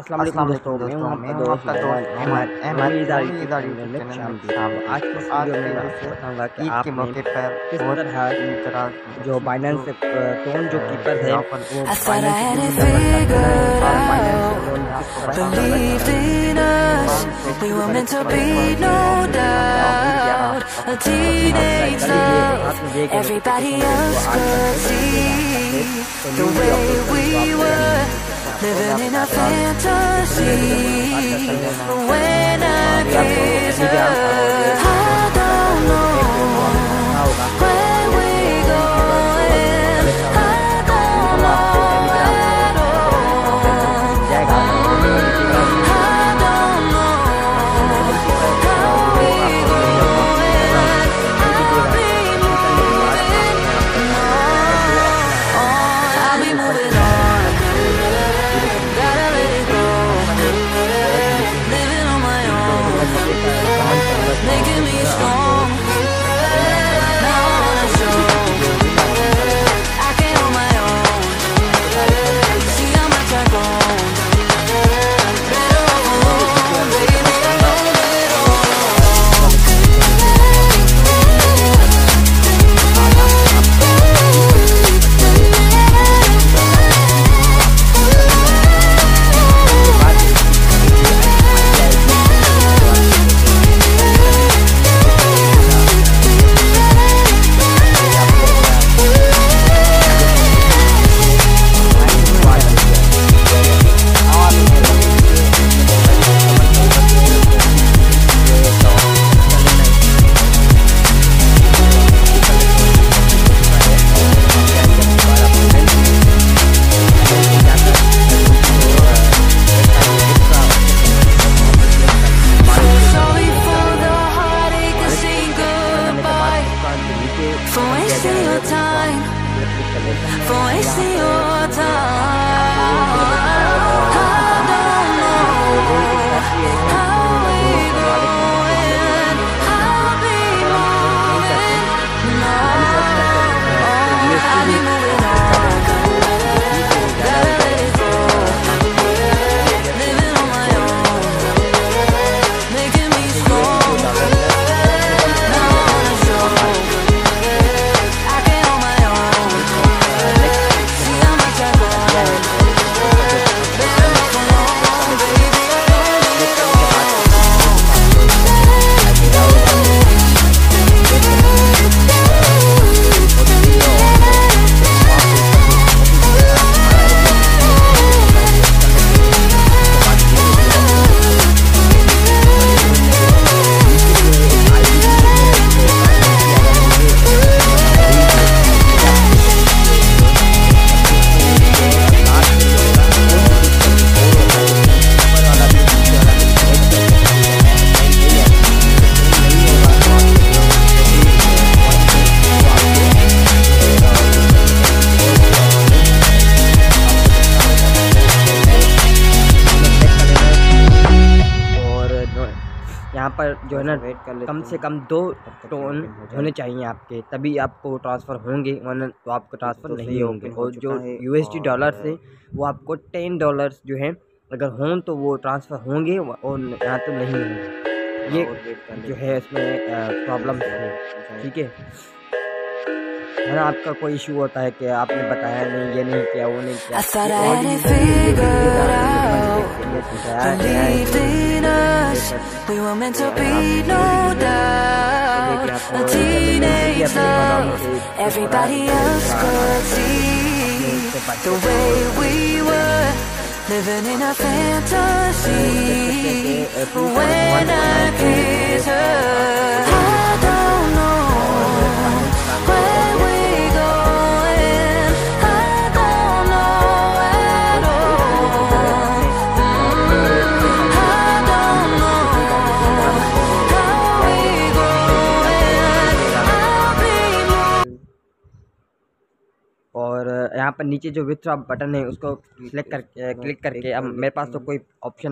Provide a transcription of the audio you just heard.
अस्सलाम वालेकुम दोस्तों मैं हूं आपका दोस्त मोहम्मद अहमद अहमद इधर इधर यूट्यूब चैनल में आज के इस वीडियो में मैं आपको बताऊंगा कि ईद आप के मौके पर किस बहुत तरह ही तरह जो बाइनेंस से टोन जो कीपर है वो I thought I had it figured out. Believed in us, we were meant to be, no doubt. A teenage love, everybody else could see the way we were living in a fantasy. When I kiss her, पर जो है ना कम से कम दो tone होने चाहिए आपके तभी आपको ट्रांसफ़र होंगे वरना तो आपको ट्रांसफ़र नहीं होंगे और जो यूएसडी डॉलर्स है वो आपको टेन डॉलर्स जो है अगर हों तो वो ट्रांसफ़र होंगे और यहाँ तो नहीं होंगे ये जो है इसमें प्रॉब्लम है ठीक है है ना आपका कोई इशू होता है कि आपने बताया नहीं ये नहीं किया वो नहीं किया we were meant to be, no doubt. A teenage love, everybody else could see the way we were living in a fantasy. When I kiss her, यहाँ पर नीचे जो विथड्रॉ बटन है, उसको सिलेक्ट कर क्लिक करके अब मेरे पास तो कोई ऑप्शन